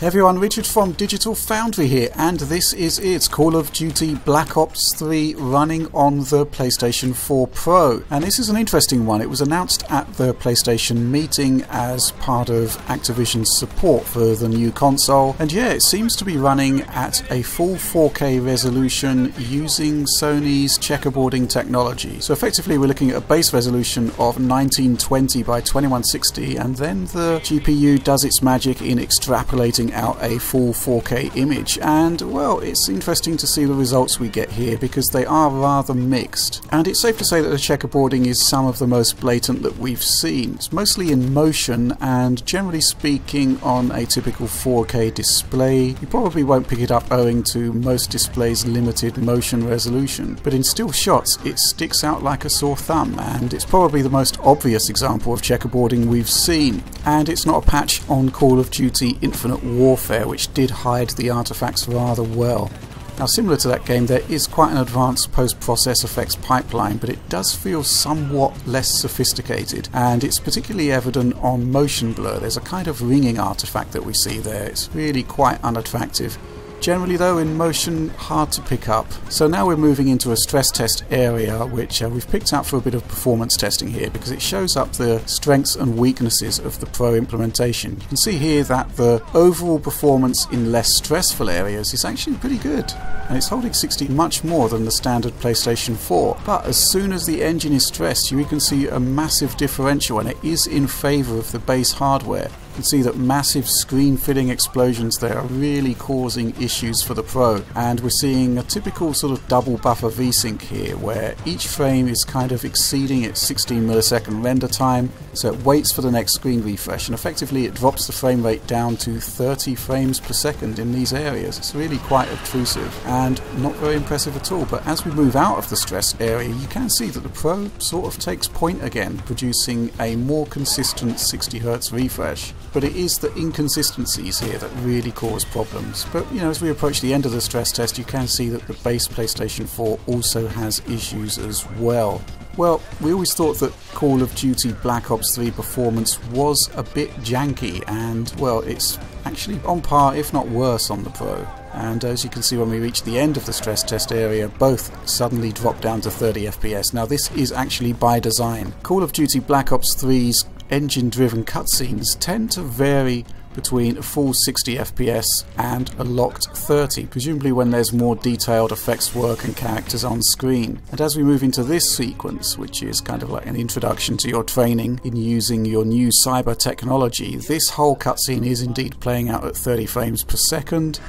Hey everyone, Richard from Digital Foundry here, and this is it Call of Duty Black Ops 3 running on the PlayStation 4 Pro. And this is an interesting one. It was announced at the PlayStation meeting as part of Activision's support for the new console. And yeah, it seems to be running at a full 4K resolution using Sony's checkerboarding technology. So effectively, we're looking at a base resolution of 1920 by 2160, and then the GPU does its magic in extrapolating out a full 4K image. And well it's interesting to see the results we get here because they are rather mixed. And it's safe to say that the checkerboarding is some of the most blatant that we've seen. It's mostly in motion and generally speaking on a typical 4K display. You probably won't pick it up owing to most displays limited motion resolution. But in still shots it sticks out like a sore thumb. And it's probably the most obvious example of checkerboarding we've seen. And it's not a patch on Call of Duty Infinite Warfare, which did hide the artifacts rather well. Now similar to that game there is quite an advanced post-process effects pipeline but it does feel somewhat less sophisticated and it's particularly evident on motion blur. There's a kind of ringing artifact that we see there. It's really quite unattractive. Generally though in motion hard to pick up. So now we're moving into a stress test area which uh, we've picked out for a bit of performance testing here because it shows up the strengths and weaknesses of the Pro implementation. You can see here that the overall performance in less stressful areas is actually pretty good and it's holding 60 much more than the standard PlayStation 4 but as soon as the engine is stressed you can see a massive differential and it is in favour of the base hardware. Can see that massive screen filling explosions there are really causing issues for the Pro. And we're seeing a typical sort of double buffer VSync here where each frame is kind of exceeding its 16 millisecond render time. So it waits for the next screen refresh and effectively it drops the frame rate down to 30 frames per second in these areas. It's really quite obtrusive and not very impressive at all. But as we move out of the stress area you can see that the Pro sort of takes point again producing a more consistent 60Hz refresh but it is the inconsistencies here that really cause problems. But you know, as we approach the end of the stress test, you can see that the base PlayStation 4 also has issues as well. Well, we always thought that Call of Duty Black Ops 3 performance was a bit janky, and well, it's actually on par, if not worse, on the Pro. And as you can see when we reach the end of the stress test area, both suddenly drop down to 30 FPS. Now this is actually by design. Call of Duty Black Ops 3's engine-driven cutscenes tend to vary between a full 60 FPS and a locked 30, presumably when there's more detailed effects work and characters on screen. And as we move into this sequence, which is kind of like an introduction to your training in using your new cyber technology, this whole cutscene is indeed playing out at 30 frames per second,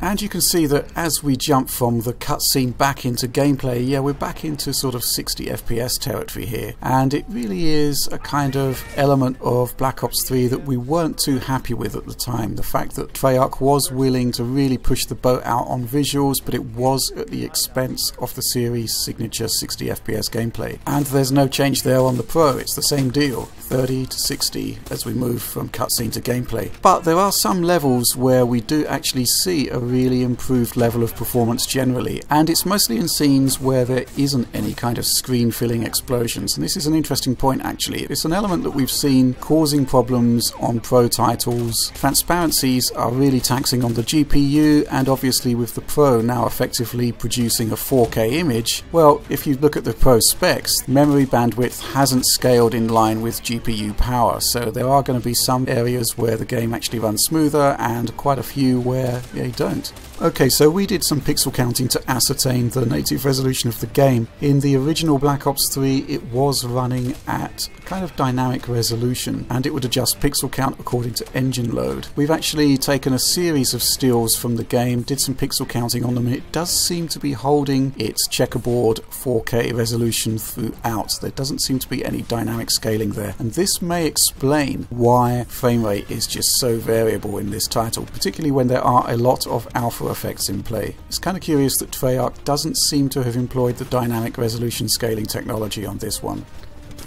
and you can see that as we jump from the cutscene back into gameplay, yeah, we're back into sort of 60 FPS territory here. And it really is a kind of element of Black Ops 3 that we weren't too happy with at the time. The fact that Treyarch was willing to really push the boat out on visuals, but it was at the expense of the series' signature 60 FPS gameplay. And there's no change there on the Pro, it's the same deal 30 to 60 as we move from cutscene to gameplay. But there are some levels where we do actually see a really improved level of performance generally, and it's mostly in scenes where there isn't any kind of screen filling explosions. And this is an interesting point actually. It's an element that we've seen causing problems on Pro titles. Transparencies are really taxing on the GPU, and obviously with the Pro now effectively producing a 4K image, well, if you look at the Pro specs, memory bandwidth hasn't scaled in line with GPU power, so there are going to be some areas where the game actually runs smoother and quite a few where they don't. Okay, so we did some pixel counting to ascertain the native resolution of the game. In the original Black Ops 3, it was running at kind of dynamic resolution, and it would adjust pixel count according to engine load. We've actually taken a series of stills from the game, did some pixel counting on them, and it does seem to be holding its checkerboard 4K resolution throughout. There doesn't seem to be any dynamic scaling there, and this may explain why frame rate is just so variable in this title, particularly when there are a lot of alpha effects in play. It's kind of curious that Treyarch doesn't seem to have employed the dynamic resolution scaling technology on this one.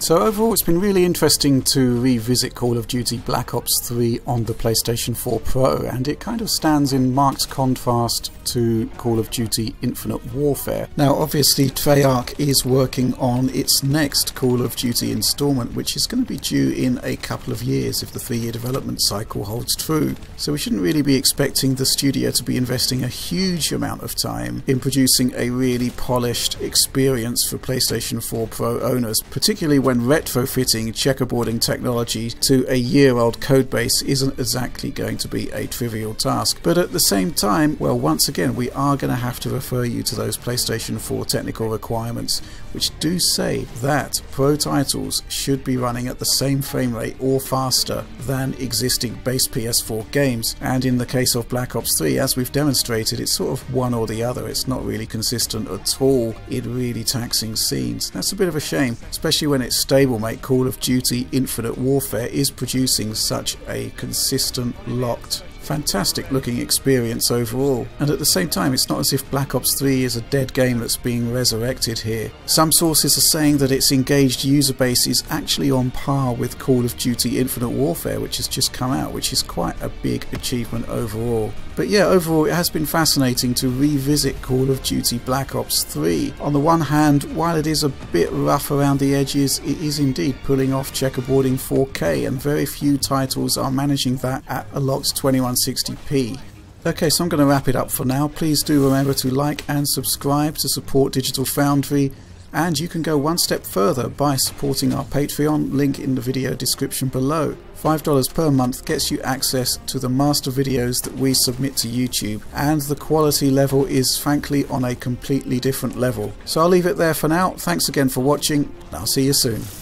So overall it's been really interesting to revisit Call of Duty Black Ops 3 on the PlayStation 4 Pro and it kind of stands in marked contrast to Call of Duty Infinite Warfare. Now obviously Treyarch is working on its next Call of Duty installment which is going to be due in a couple of years if the three year development cycle holds true. So we shouldn't really be expecting the studio to be investing a huge amount of time in producing a really polished experience for PlayStation 4 Pro owners, particularly when retrofitting checkerboarding technology to a year old codebase isn't exactly going to be a trivial task. But at the same time, well, once again, we are going to have to refer you to those PlayStation 4 technical requirements, which do say that Pro titles should be running at the same frame rate or faster than existing base PS4 games. And in the case of Black Ops 3, as we've demonstrated, it's sort of one or the other. It's not really consistent at all in really taxing scenes. That's a bit of a shame, especially when its stablemate Call of Duty Infinite Warfare is producing such a consistent, locked fantastic looking experience overall. And at the same time, it's not as if Black Ops 3 is a dead game that's being resurrected here. Some sources are saying that its engaged user base is actually on par with Call of Duty Infinite Warfare, which has just come out, which is quite a big achievement overall. But yeah, overall, it has been fascinating to revisit Call of Duty Black Ops 3. On the one hand, while it is a bit rough around the edges, it is indeed pulling off checkerboarding 4K, and very few titles are managing that at a locked 2160p. Okay, so I'm going to wrap it up for now. Please do remember to like and subscribe to support Digital Foundry. And you can go one step further by supporting our Patreon, link in the video description below. $5 per month gets you access to the master videos that we submit to YouTube, and the quality level is frankly on a completely different level. So I'll leave it there for now. Thanks again for watching, I'll see you soon.